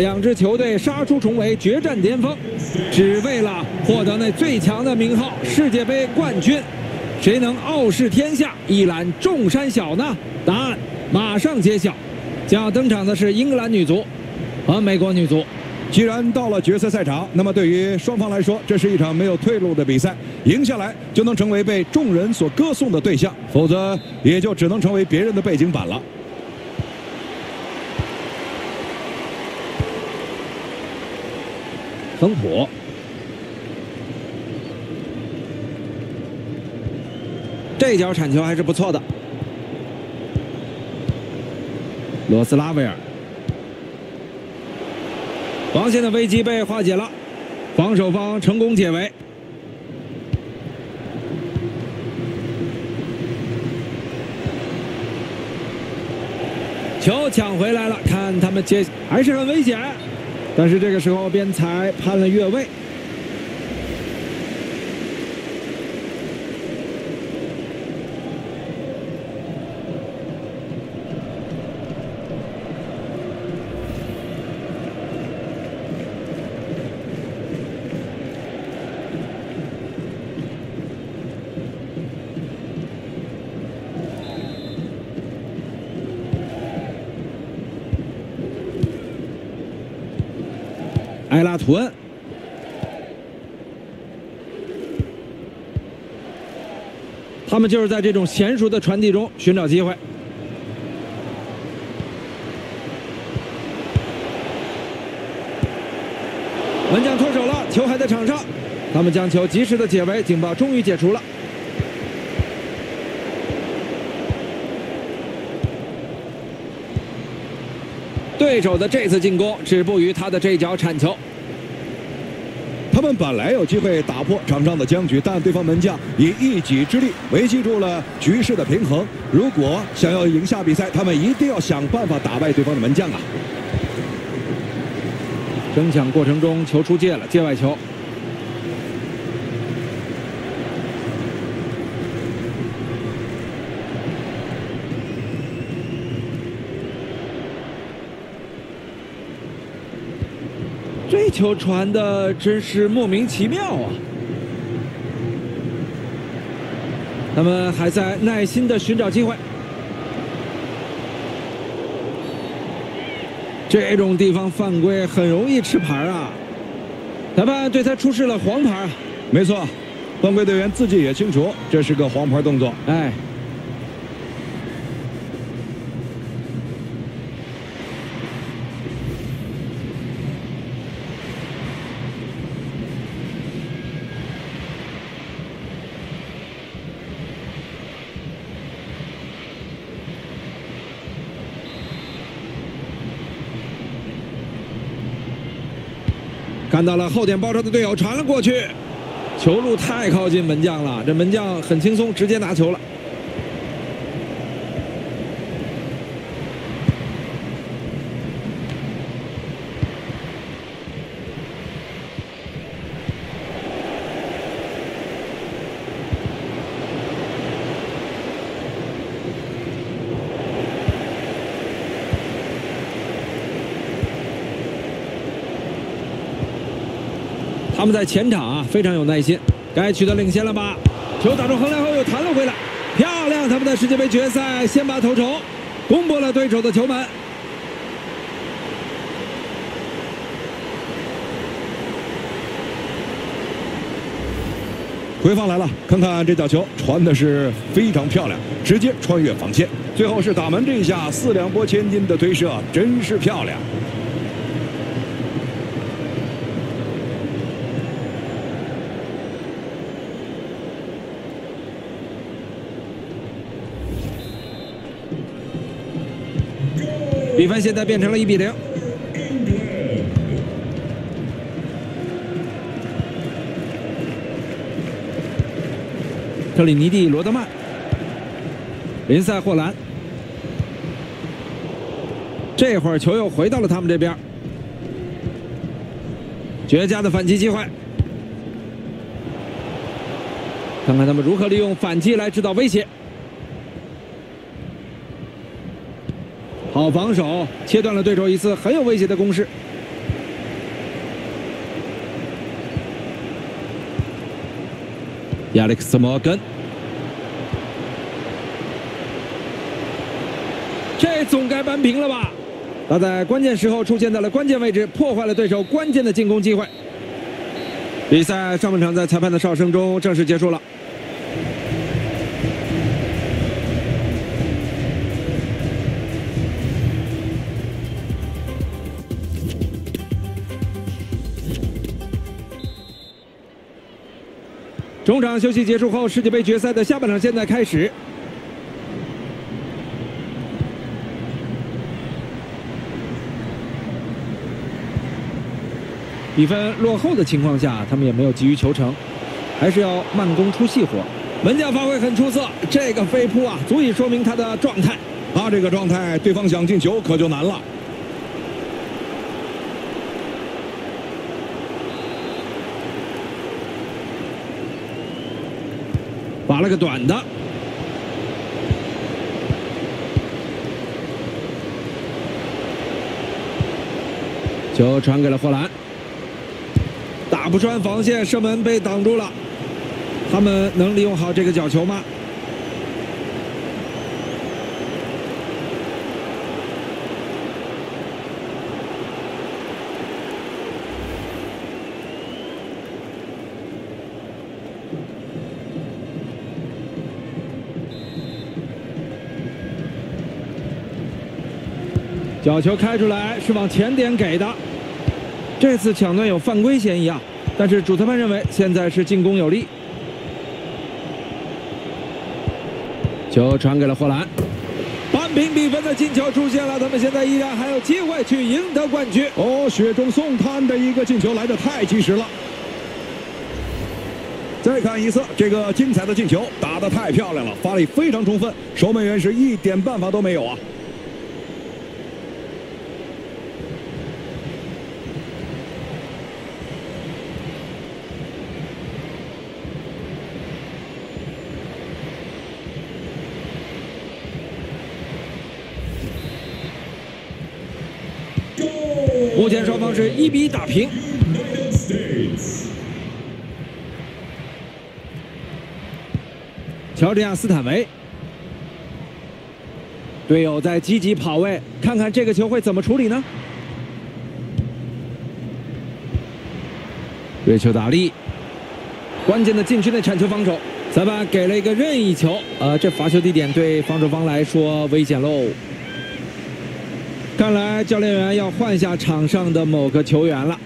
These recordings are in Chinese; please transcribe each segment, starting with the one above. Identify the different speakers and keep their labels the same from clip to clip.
Speaker 1: 两支球队杀出重围，决战巅峰，只为了获得那最强的名号——世界杯冠军。谁能傲视天下，一览众山小呢？答案马上揭晓。将要登场的是英格兰女足和美国女足。
Speaker 2: 既然到了决赛赛场，那么对于双方来说，这是一场没有退路的比赛。赢下来就能成为被众人所歌颂的对象，否则也就只能成为别人的背景板了。
Speaker 1: 恒普，这脚铲球还是不错的。罗斯拉维尔，防线的危机被化解了，防守方成功解围。球抢回来了，看他们接还是很危险。但是这个时候，边裁判了越位。埃拉图恩，他们就是在这种娴熟的传递中寻找机会。门将脱手了，球还在场上，他们将球及时的解围，警报终于解除了。对手的这次进攻止步于他的这脚铲球。
Speaker 2: 他们本来有机会打破场上的僵局，但对方门将以一己之力维系住了局势的平衡。如果想要赢下比赛，他们一定要想办法打败对方的门将啊！
Speaker 1: 争抢过程中，球出界了，界外球。这球传的真是莫名其妙啊！他们还在耐心的寻找机会。这种地方犯规很容易吃牌啊！裁判对他出示了黄牌啊！
Speaker 2: 没错，犯规队员自己也清楚，这是个黄牌动作。
Speaker 1: 哎。看到了后点包抄的队友传了过去，球路太靠近门将了，这门将很轻松直接拿球了。他们在前场啊非常有耐心，该取得领先了吧？球打中横梁后又弹了回来，漂亮！他们在世界杯决赛先拔头筹，攻破了对手的球门。
Speaker 2: 回放来了，看看这脚球传的是非常漂亮，直接穿越防线，最后是打门这一下四两拨千斤的推射，真是漂亮。
Speaker 1: 比分现在变成了一比零。特里尼蒂·罗德曼，林赛·霍兰，这会儿球又回到了他们这边，绝佳的反击机会，看看他们如何利用反击来制造威胁。好防守切断了对手一次很有威胁的攻势。亚历克斯摩根这总该扳平了吧？他在关键时候出现在了关键位置破坏了对手关键的进攻机会。比赛上半场在裁判的哨声中正式结束了。中场休息结束后，世界杯决赛的下半场现在开始。比分落后的情况下，他们也没有急于求成，还是要慢工出细活。门将发挥很出色，这个飞扑啊，足以说明他的状态。
Speaker 2: 他这个状态，对方想进球可就难了。
Speaker 1: 打了个短的，球传给了霍兰，打不穿防线，射门被挡住了。他们能利用好这个角球吗？角球开出来是往前点给的，这次抢断有犯规嫌疑啊！但是主裁判认为现在是进攻有利。球传给了霍兰，扳平比分的进球出现了，他们现在依然还有机会去赢得冠军。
Speaker 2: 哦，雪中送炭的一个进球来的太及时了。再看一次这个精彩的进球，打的太漂亮了，发力非常充分，守门员是一点办法都没有啊！
Speaker 1: 目前双方是一比一打平。乔治亚斯坦维，队友在积极跑位，看看这个球会怎么处理呢？瑞秋达利，关键的禁区内铲球防守，裁判给了一个任意球，呃，这罚球地点对防守方来说危险喽。教练员要换下场上的某个球员了。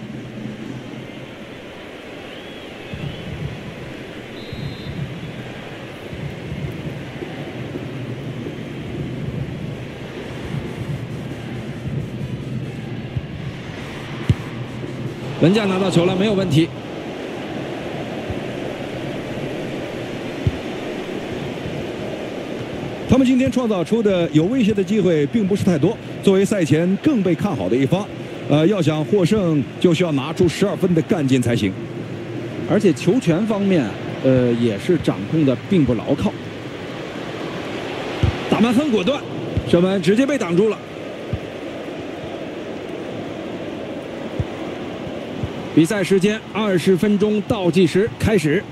Speaker 1: 门将拿到球了，没有问题。
Speaker 2: 他们今天创造出的有威胁的机会并不是太多。作为赛前更被看好的一方，呃，要想获胜，就需要拿出十二分的干劲才行。
Speaker 1: 而且球权方面，呃，也是掌控的并不牢靠。打门很果断，射门直接被挡住了。比赛时间二十分钟倒计时开始。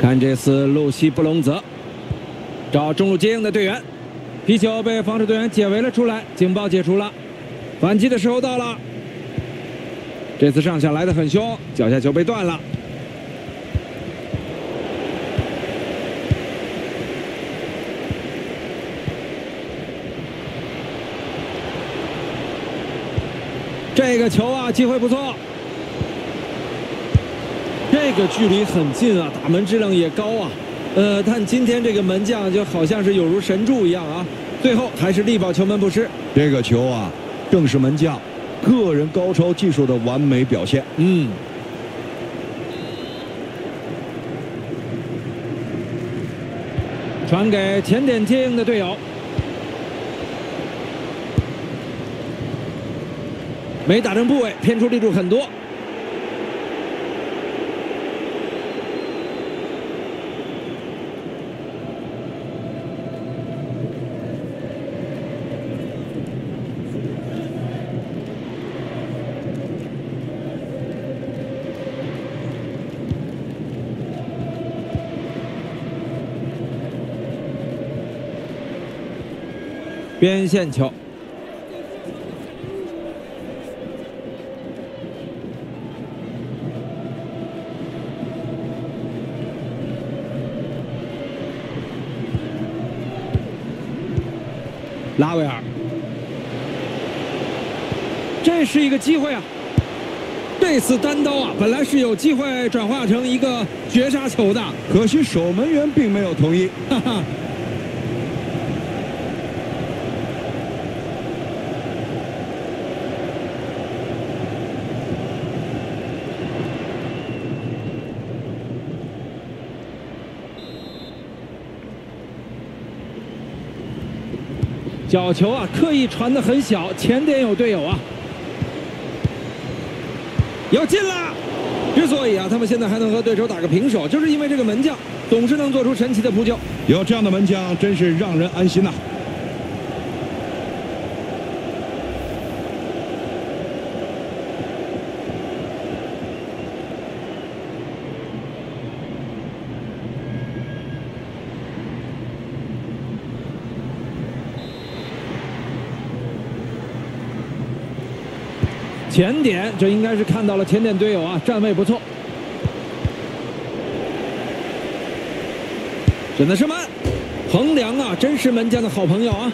Speaker 1: 看这次露西布隆泽找中路接应的队员，皮球被防守队员解围了出来，警报解除了，反击的时候到了。这次上下来的很凶，脚下球被断了。这个球啊，机会不错。这个距离很近啊，打门质量也高啊，呃，但今天这个门将就好像是有如神助一样啊，最后还是力保球门不失。
Speaker 2: 这个球啊，正是门将个人高超技术的完美表现。
Speaker 1: 嗯，传给前点接应的队友，没打正部位，偏出力度很多。边线球。拉维尔，这是一个机会啊！这次单刀啊，本来是有机会转化成一个绝杀球的，
Speaker 2: 可惜守门员并没有同意。哈哈。
Speaker 1: 角球啊，刻意传的很小，前点有队友啊，要进了。之所以啊，他们现在还能和对手打个平手，就是因为这个门将总是能做出神奇的扑救。
Speaker 2: 有这样的门将，真是让人安心呐。
Speaker 1: 前点，这应该是看到了前点队友啊，站位不错。真的是慢，横梁啊，真是门将的好朋友啊。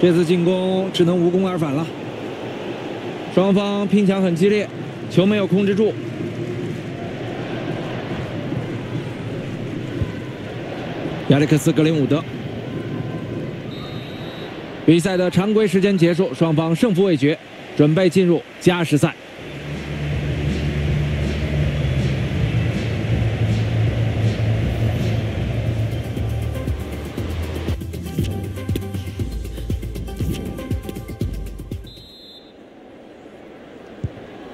Speaker 1: 这次进攻只能无功而返了。双方拼抢很激烈，球没有控制住。亚历克斯·格林伍德。比赛的常规时间结束，双方胜负未决，准备进入加时赛。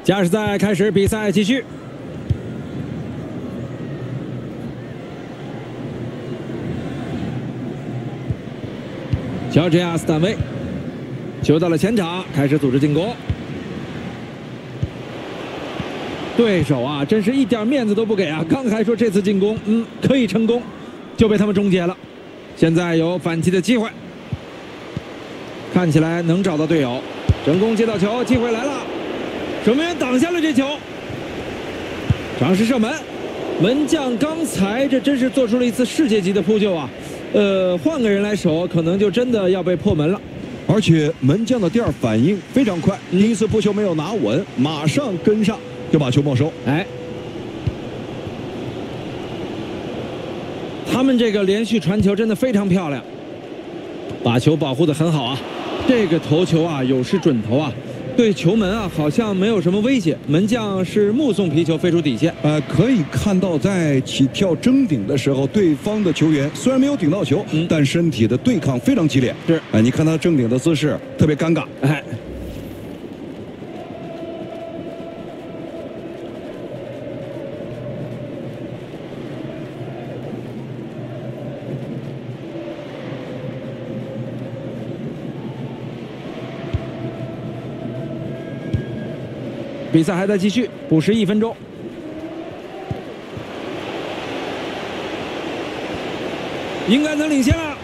Speaker 1: 加时赛开始，比赛继续。乔治亚斯坦威，球到了前场，开始组织进攻。对手啊，真是一点面子都不给啊！刚还说这次进攻，嗯，可以成功，就被他们终结了。现在有反击的机会，看起来能找到队友。成功接到球，机会来了，守门员挡下了这球，尝试射门。门将刚才这真是做出了一次世界级的扑救啊！呃，换个人来守，可能就真的要被破门了。
Speaker 2: 而且门将的第二反应非常快，第一次扑球没有拿稳，马上跟上就把球没收。
Speaker 1: 哎，他们这个连续传球真的非常漂亮，把球保护的很好啊。这个头球啊，有失准头啊。对球门啊，好像没有什么威胁。门将是目送皮球飞出底线。
Speaker 2: 呃，可以看到，在起跳争顶的时候，对方的球员虽然没有顶到球，但身体的对抗非常激烈。
Speaker 1: 是，
Speaker 2: 哎，你看他争顶的姿势特别尴尬。哎。
Speaker 1: 比赛还在继续，补时一分钟，应该能领先了。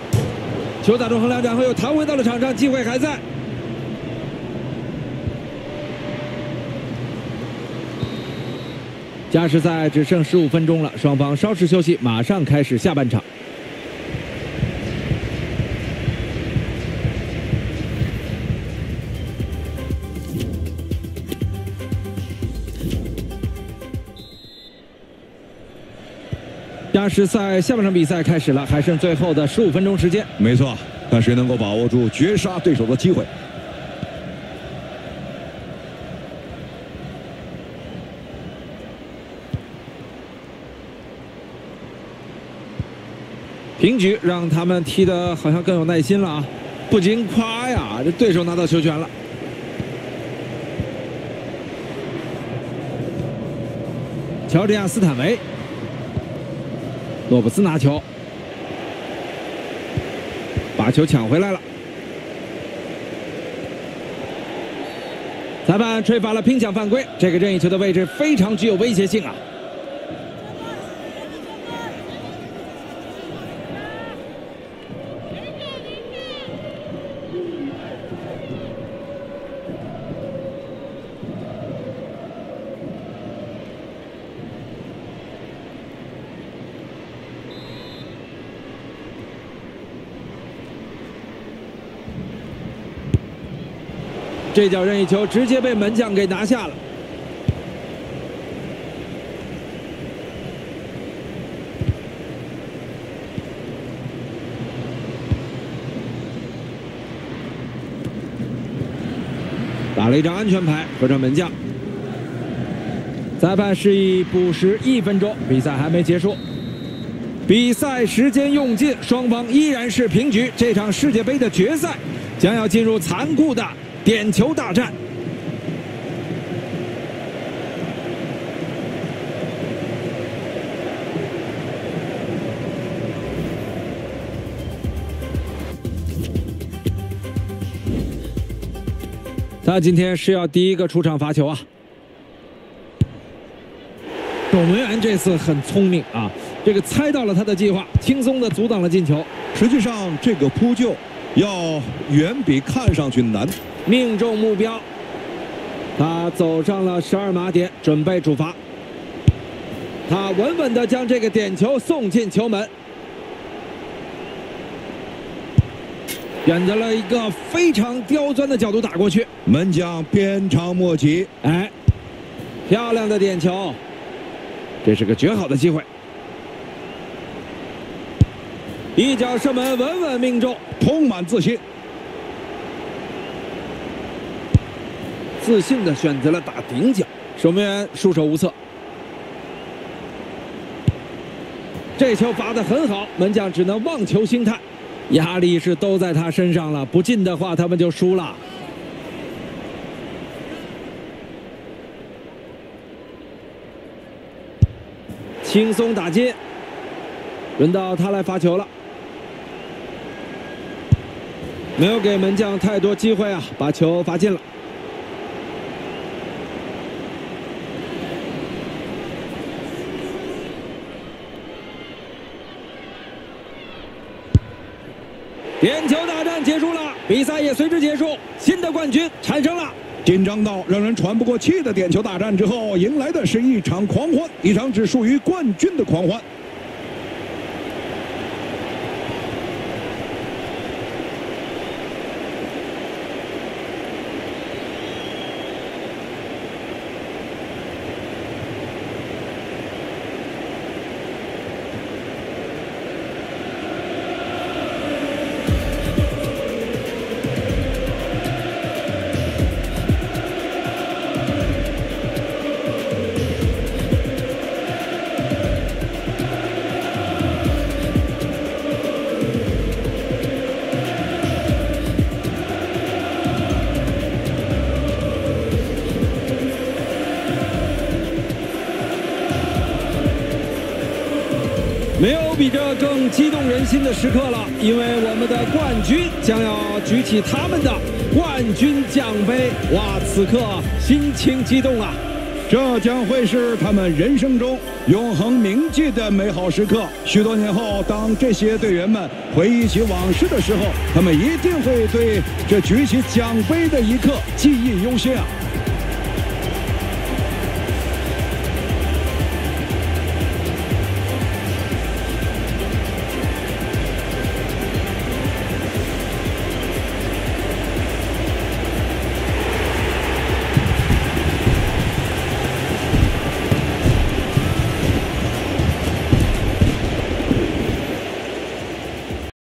Speaker 1: 球打中横梁，然后又弹回到了场上，机会还在。加时赛只剩十五分钟了，双方稍事休息，马上开始下半场。加时赛下半场比赛开始了，还剩最后的十五分钟时间。
Speaker 2: 没错，看谁能够把握住绝杀对手的机会。
Speaker 1: 平局让他们踢的好像更有耐心了啊！不禁夸呀，这对手拿到球权了。乔治亚斯坦维。洛布斯拿球，把球抢回来了。裁判吹罚了拼抢犯规，这个任意球的位置非常具有威胁性啊！这脚任意球直接被门将给拿下了。打了一张安全牌，合成门将。裁判示意补时一分钟，比赛还没结束。比赛时间用尽，双方依然是平局。这场世界杯的决赛将要进入残酷的点球大战。他今天是要第一个出场罚球啊！守门员这次很聪明啊，这个猜到了他的计划，轻松的阻挡了进球。
Speaker 2: 实际上，这个扑救要远比看上去难。
Speaker 1: 命中目标，他走上了十二码点，准备主罚。他稳稳地将这个点球送进球门。选择了一个非常刁钻的角度打过去，
Speaker 2: 门将鞭长莫及。
Speaker 1: 哎，漂亮的点球，这是个绝好的机会。一脚射门稳稳命中，
Speaker 2: 充满自信，
Speaker 1: 自信的选择了打顶角，守门员束手无策。这球罚的很好，门将只能望球兴叹。压力是都在他身上了，不进的话，他们就输了。轻松打进，轮到他来罚球了，没有给门将太多机会啊，把球罚进了。点球大战结束了，比赛也随之结束，新的冠军产生了。
Speaker 2: 紧张到让人喘不过气的点球大战之后，迎来的是一场狂欢，一场只属于冠军的狂欢。
Speaker 1: 激动人心的时刻了，因为我们的冠军将要举起他们的冠军奖杯。哇，此刻心情激动啊！
Speaker 2: 这将会是他们人生中永恒铭记的美好时刻。许多年后，当这些队员们回忆起往事的时候，他们一定会对这举起奖杯的一刻记忆犹新啊！